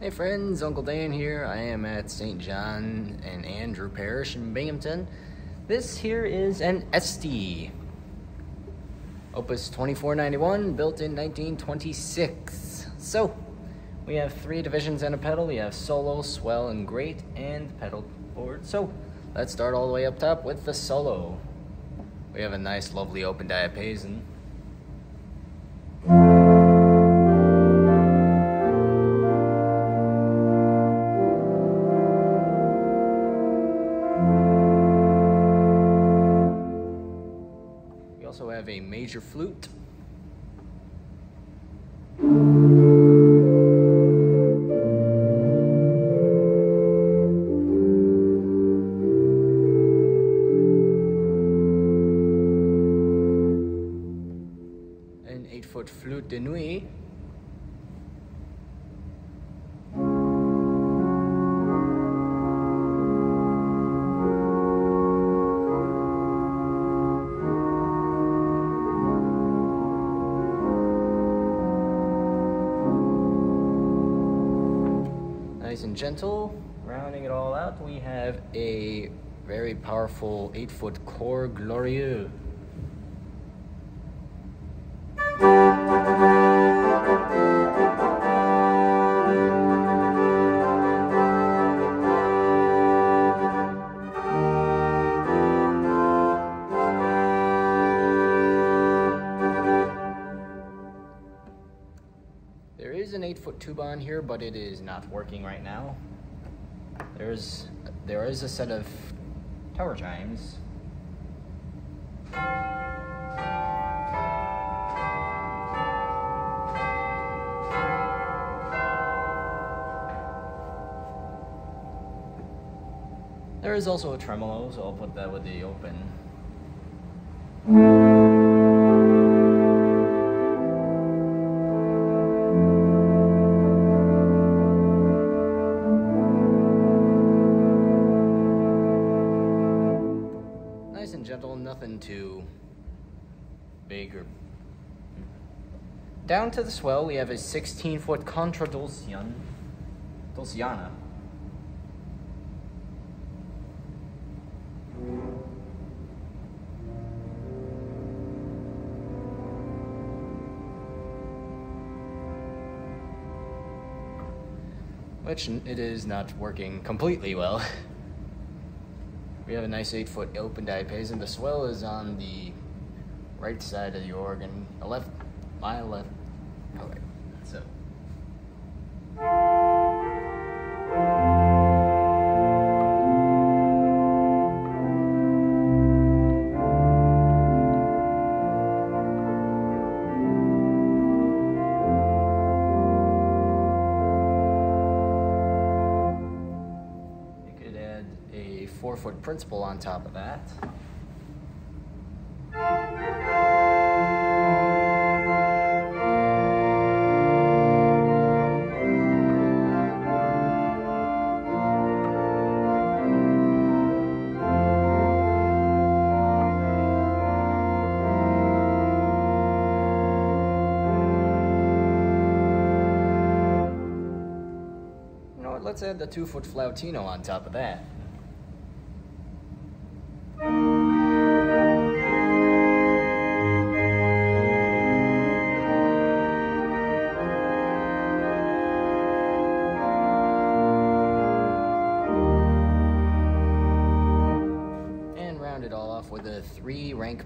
Hey friends, Uncle Dan here. I am at St. John and Andrew Parish in Binghamton. This here is an Estey. Opus 2491, built in 1926. So, we have three divisions and a pedal. We have solo, swell, and great, and pedal board. So, let's start all the way up top with the solo. We have a nice, lovely open diapason. Have a major flute. An eight foot flute de nuit. We have a very powerful eight foot Cor Glorieux. There is an eight foot tuba on here, but it is not working right now. There's there is a set of tower chimes. There is also a tremolo, so I'll put that with the open. Nice and gentle, nothing too big or. Down to the swell, we have a 16 foot Contra Dulcian, Dulciana. Which it is not working completely well. We have a nice eight foot open diapason. The swell is on the right side of the organ, left, my left. Oh wait, so. A four foot principal on top of that. Let's add the two foot flautino on top of that.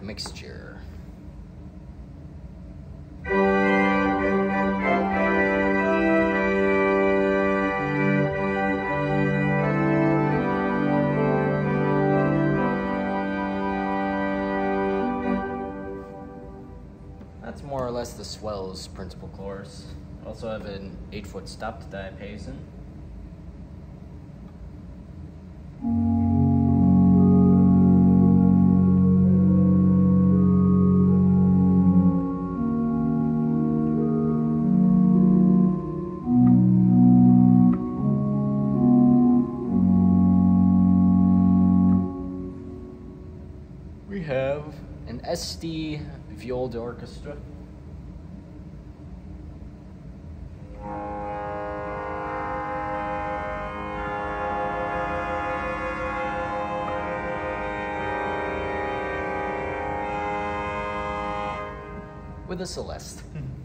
Mixture. That's more or less the swell's principal course. Also have an eight foot stopped diapason. We SD Viole d'Orchestre. With a Celeste. Hmm.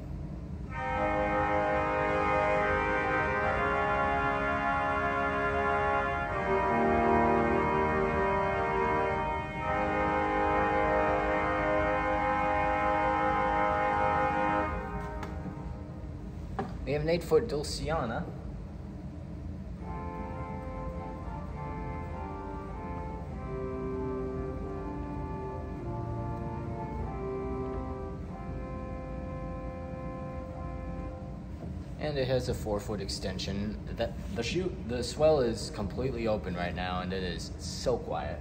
We have an 8 foot Dulciana. and it has a four foot extension. That the shoe, the swell is completely open right now, and it is so quiet.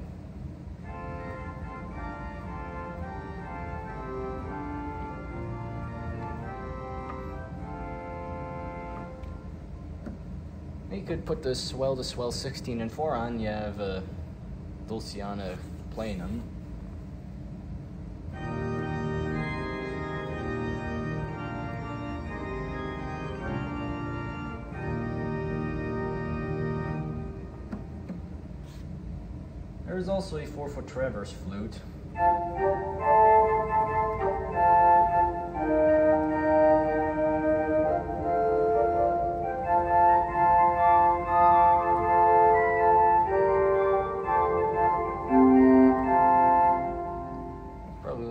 Could put the swell to swell 16 and 4 on. You have a Dulciana Planum. There's also a four foot traverse flute.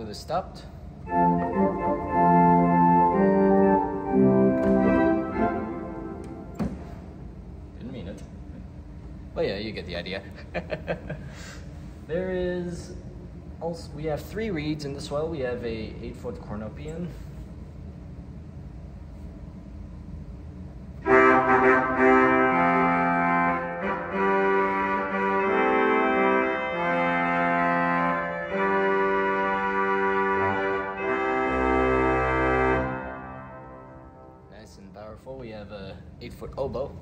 Have stopped. Didn't mean it. But yeah, you get the idea. there is also we have three reeds in the swell. We have a eight foot cornopean. Foot oh, oboe.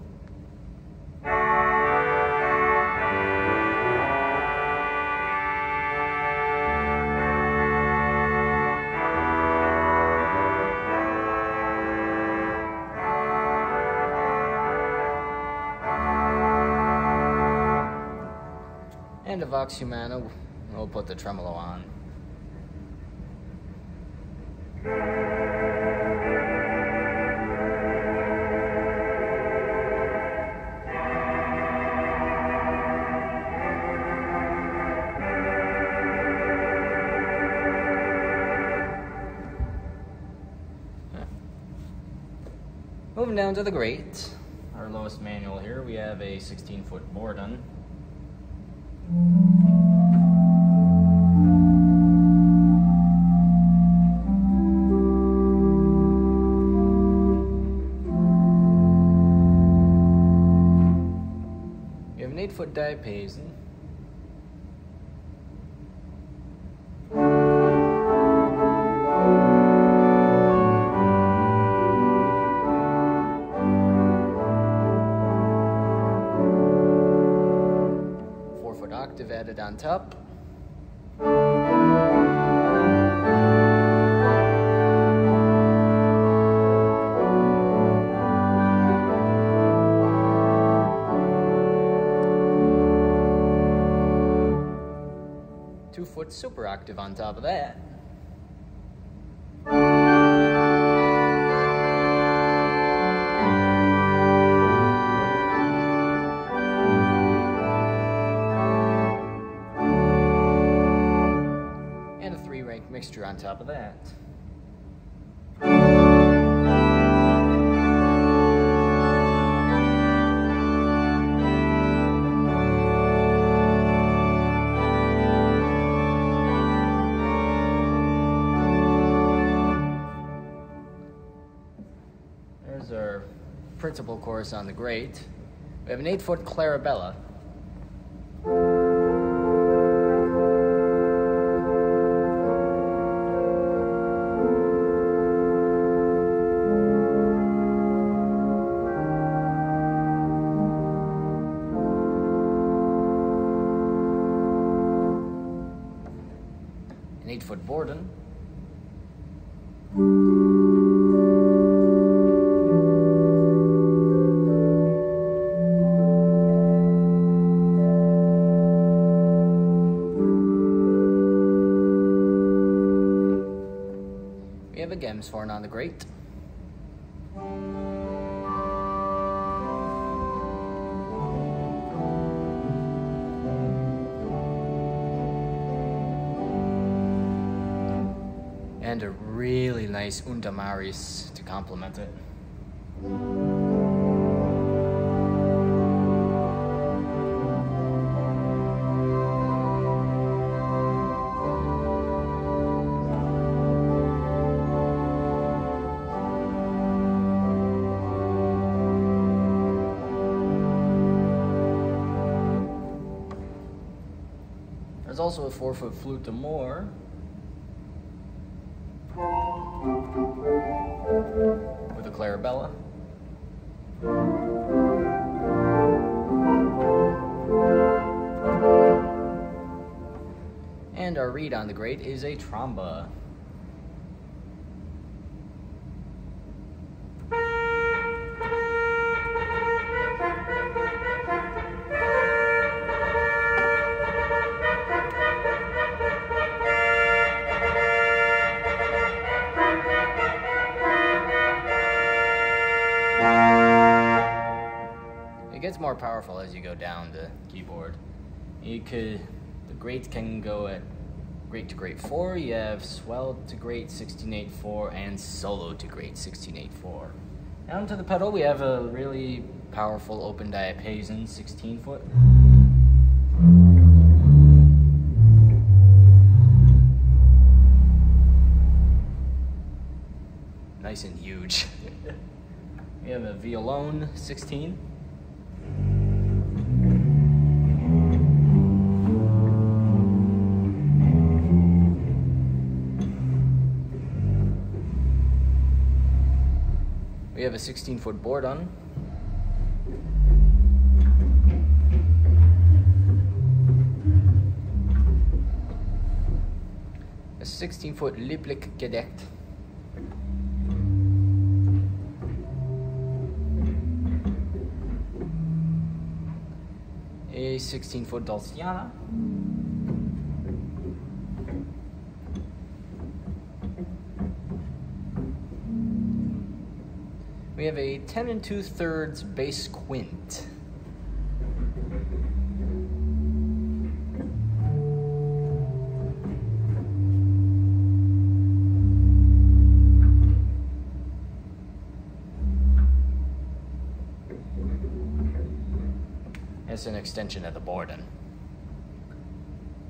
And a Vox Humana. We'll put the tremolo on. Down to the great, our lowest manual here, we have a 16 foot Bourdon. We have an 8 foot diapason. Octave added on top. Two foot super octave on top of that. Mixture on top of that. There's our principal course on the great. We have an eight foot Clarabella. Gemshorn on the great. And a really nice Unda Maris to complement it. Also a four foot flute d'Amour. With a Clarabella. And our reed on the great is a tromba. More powerful as you go down the keyboard. You could, the great can go at great to great 4, you have swell to great 16.8.4, and solo to great 16.8.4. Down to the pedal, we have a really powerful open diapason 16 foot. Nice and huge. we have a violone 16. Have a 16 foot Bourdon. A 16 foot Lieblich gedeckt. A 16 foot Dulciana. We have a 10 and 2 thirds bass quint. It's an extension of the Bourdon.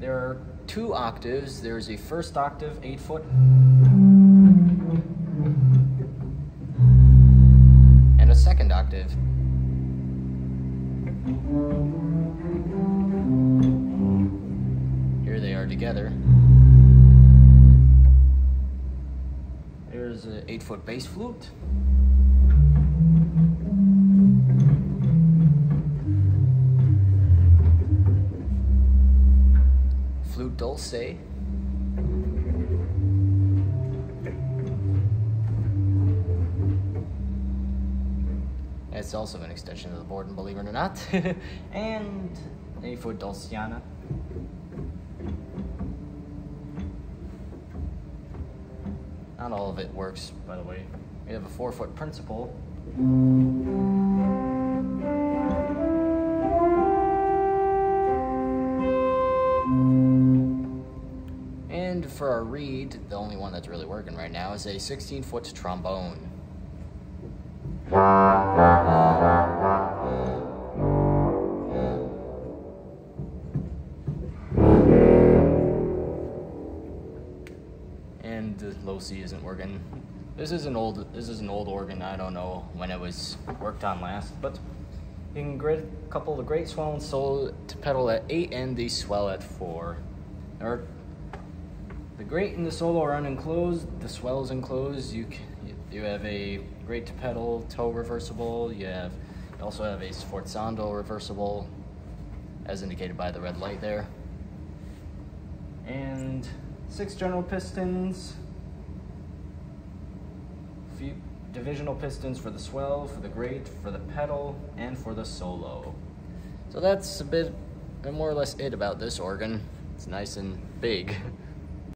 There are two octaves. There's a first octave, 8 foot. Here they are together. There's an eight foot bass flute. Flute dulce. It's also an extension of the Bourdon, believe it or not. and a foot Dulciana. Not all of it works, by the way. We have a four foot principal. And for our reed, the only one that's really working right now is a 16 foot trombone. And the low C isn't working. This is an old this is an old organ. I don't know when it was worked on last, but you can grade a couple of the great swell and solo to pedal at eight and the swell at four. Or the great and the solo are unenclosed. The swell is enclosed. You can, you have a great to pedal toe reversible. You have you also have a Sforzando reversible, as indicated by the red light there. And six general pistons. Divisional pistons for the swell, for the great, for the pedal, and for the solo. So that's a bit, more or less it about this organ. It's nice and big.